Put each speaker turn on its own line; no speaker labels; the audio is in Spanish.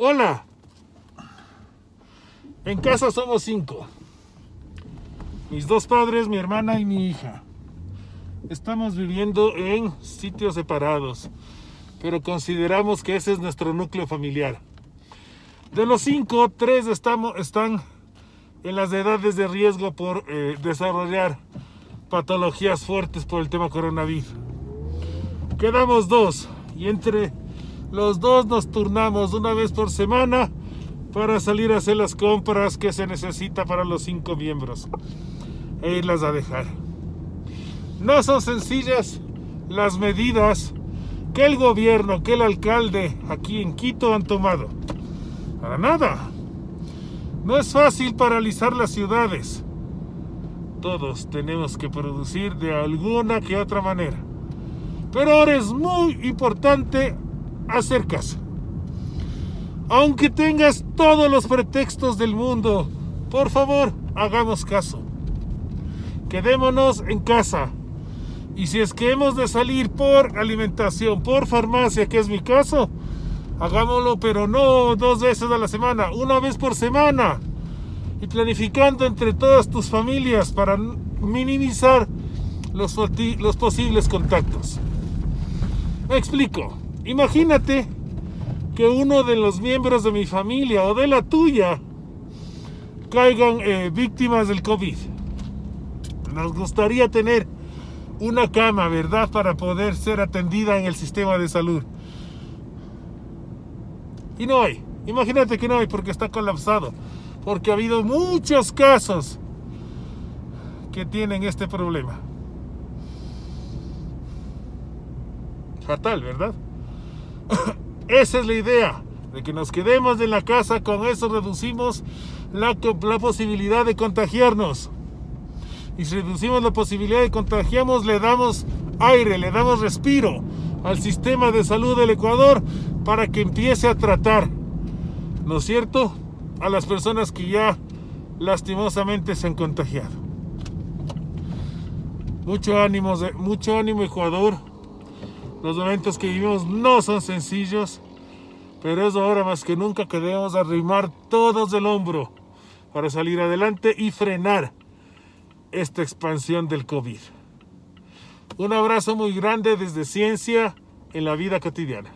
Hola. En casa somos cinco. Mis dos padres, mi hermana y mi hija. Estamos viviendo en sitios separados, pero consideramos que ese es nuestro núcleo familiar. De los cinco, tres estamos, están en las edades de riesgo por eh, desarrollar patologías fuertes por el tema coronavirus. Quedamos dos y entre los dos nos turnamos una vez por semana para salir a hacer las compras que se necesita para los cinco miembros e irlas a dejar. No son sencillas las medidas que el gobierno, que el alcalde aquí en Quito han tomado. Para nada. No es fácil paralizar las ciudades. Todos tenemos que producir de alguna que otra manera. Pero ahora es muy importante hacer caso. Aunque tengas todos los pretextos del mundo, por favor, hagamos caso. Quedémonos en casa. Y si es que hemos de salir por alimentación, por farmacia, que es mi caso, hagámoslo, pero no dos veces a la semana, una vez por semana. Y planificando entre todas tus familias para minimizar los, posibles contactos. Me explico. Imagínate que uno de los miembros de mi familia o de la tuya caigan eh, víctimas del COVID. Nos gustaría tener una cama, ¿verdad? Para poder ser atendida en el sistema de salud. Y no hay. Imagínate que no hay porque está colapsado. Porque ha habido muchos casos que tienen este problema. Fatal, ¿verdad? Esa es la idea, de que nos quedemos en la casa, con eso reducimos la, posibilidad de contagiarnos. Y si reducimos la posibilidad de contagiarnos, le damos aire, le damos respiro al sistema de salud del Ecuador para que empiece a tratar, ¿no es cierto?, a las personas que ya lastimosamente se han contagiado. Mucho ánimo, mucho ánimo Ecuador. Los momentos que vivimos no son sencillos, pero es ahora más que nunca que debemos arrimar todos el hombro para salir adelante y frenar esta expansión del COVID. Un abrazo muy grande desde Ciencia en la vida cotidiana.